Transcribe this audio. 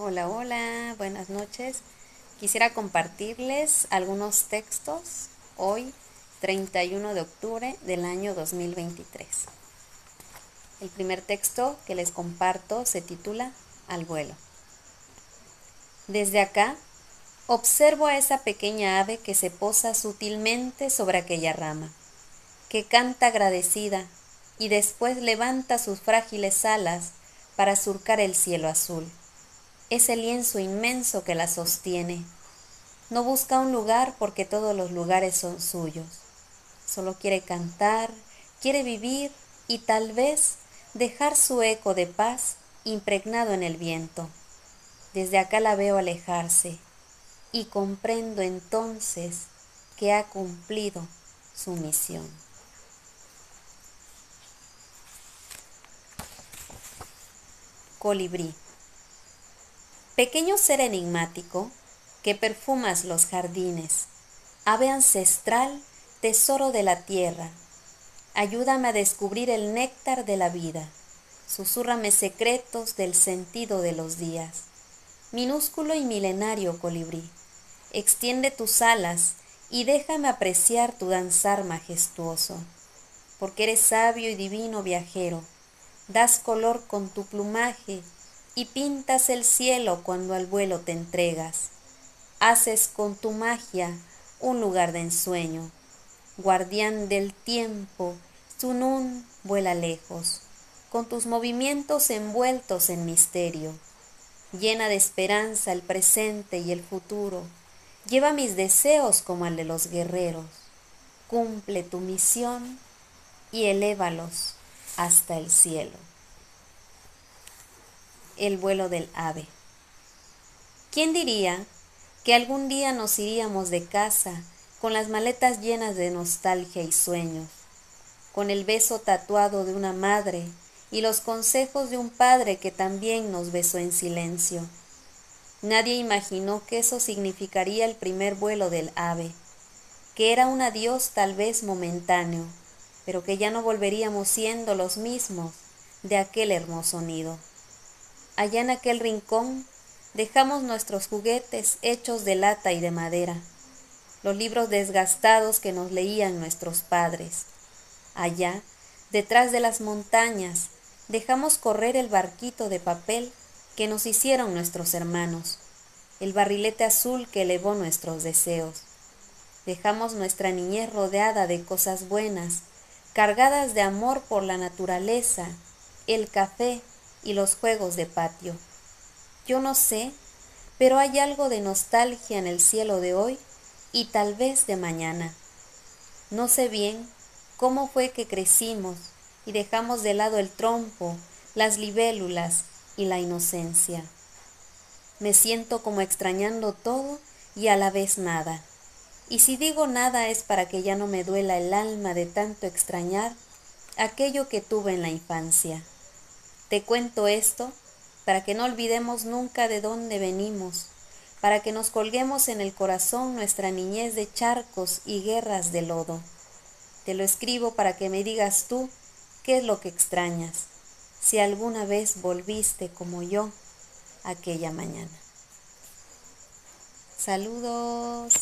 Hola, hola, buenas noches. Quisiera compartirles algunos textos hoy, 31 de octubre del año 2023. El primer texto que les comparto se titula Al vuelo. Desde acá, observo a esa pequeña ave que se posa sutilmente sobre aquella rama, que canta agradecida y después levanta sus frágiles alas para surcar el cielo azul ese lienzo inmenso que la sostiene. No busca un lugar porque todos los lugares son suyos. Solo quiere cantar, quiere vivir y tal vez dejar su eco de paz impregnado en el viento. Desde acá la veo alejarse y comprendo entonces que ha cumplido su misión. Colibrí. Pequeño ser enigmático que perfumas los jardines, ave ancestral, tesoro de la tierra, ayúdame a descubrir el néctar de la vida, susúrrame secretos del sentido de los días. Minúsculo y milenario colibrí, extiende tus alas y déjame apreciar tu danzar majestuoso, porque eres sabio y divino viajero, das color con tu plumaje y pintas el cielo cuando al vuelo te entregas. Haces con tu magia un lugar de ensueño. Guardián del tiempo, Sunun vuela lejos, con tus movimientos envueltos en misterio. Llena de esperanza el presente y el futuro. Lleva mis deseos como al de los guerreros. Cumple tu misión y elévalos hasta el cielo el vuelo del ave. ¿Quién diría que algún día nos iríamos de casa con las maletas llenas de nostalgia y sueños, con el beso tatuado de una madre y los consejos de un padre que también nos besó en silencio? Nadie imaginó que eso significaría el primer vuelo del ave, que era un adiós tal vez momentáneo, pero que ya no volveríamos siendo los mismos de aquel hermoso nido. Allá en aquel rincón dejamos nuestros juguetes hechos de lata y de madera, los libros desgastados que nos leían nuestros padres. Allá, detrás de las montañas, dejamos correr el barquito de papel que nos hicieron nuestros hermanos, el barrilete azul que elevó nuestros deseos. Dejamos nuestra niñez rodeada de cosas buenas, cargadas de amor por la naturaleza, el café, y los juegos de patio. Yo no sé, pero hay algo de nostalgia en el cielo de hoy y tal vez de mañana. No sé bien cómo fue que crecimos y dejamos de lado el trompo, las libélulas y la inocencia. Me siento como extrañando todo y a la vez nada. Y si digo nada es para que ya no me duela el alma de tanto extrañar aquello que tuve en la infancia. Te cuento esto para que no olvidemos nunca de dónde venimos, para que nos colguemos en el corazón nuestra niñez de charcos y guerras de lodo. Te lo escribo para que me digas tú qué es lo que extrañas, si alguna vez volviste como yo aquella mañana. Saludos.